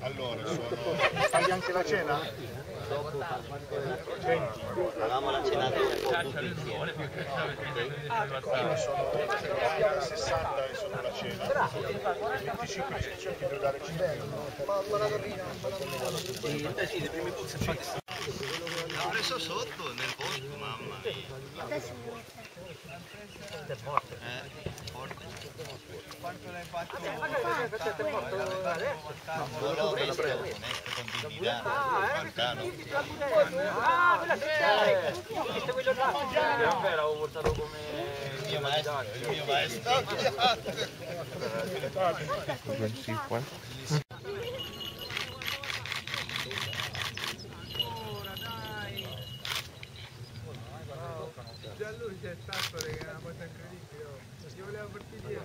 Allora, sono... Fai anche la cena? Senti, Avevamo la tutto insieme. io sono 60 e sono la cena. 25 cerchi di dare L'ho preso sotto nel bosco, mamma mia. Eh, forte. Ora onesto, onesto con dignità. Lontano. Il mio maestro, il mio maestro. la luz ya está sobre que la puesta en. Yo le voy sí.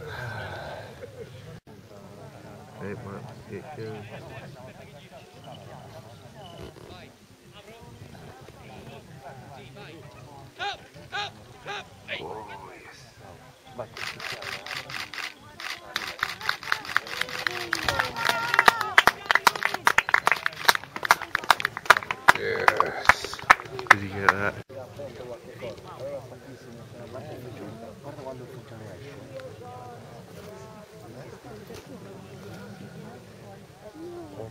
Up!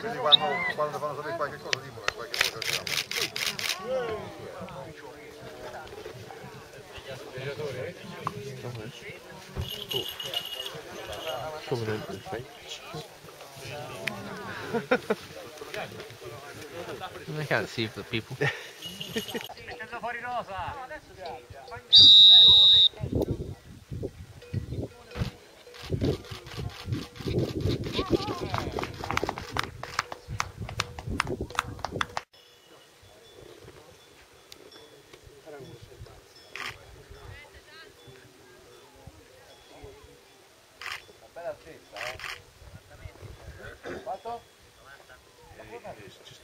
Quindi quando, quando sapere qualche cosa, dicono qualche cosa. Coming into the face. I can't see the people.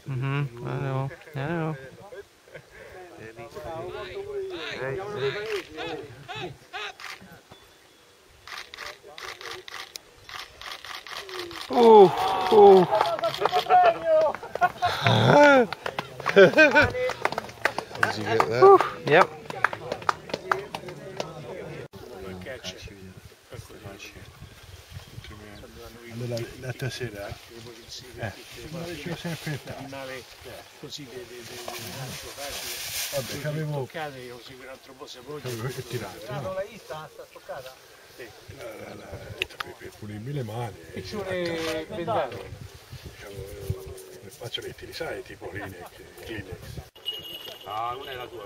Mm-hmm. I know. I know. Uuu. Did you get that? Ooh, yep. Catch it. Quickly, Allora, l'altra sera, eh, c'è sempre animale così di di- di- di lancio facile. Vabbè, che avevo Toccate così per un altro po' se voi. avevo tirato, no? l'hai vista? Sta stoccata? La- la- la- per, per pulirmi le mani, E ci vuole bendare. diciamo, le fazzoletti, li sai, tipo Kleenex, Kleenex. Ah, non è la tua.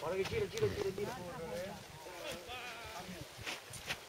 Guarda che gira, gira, gira, gira.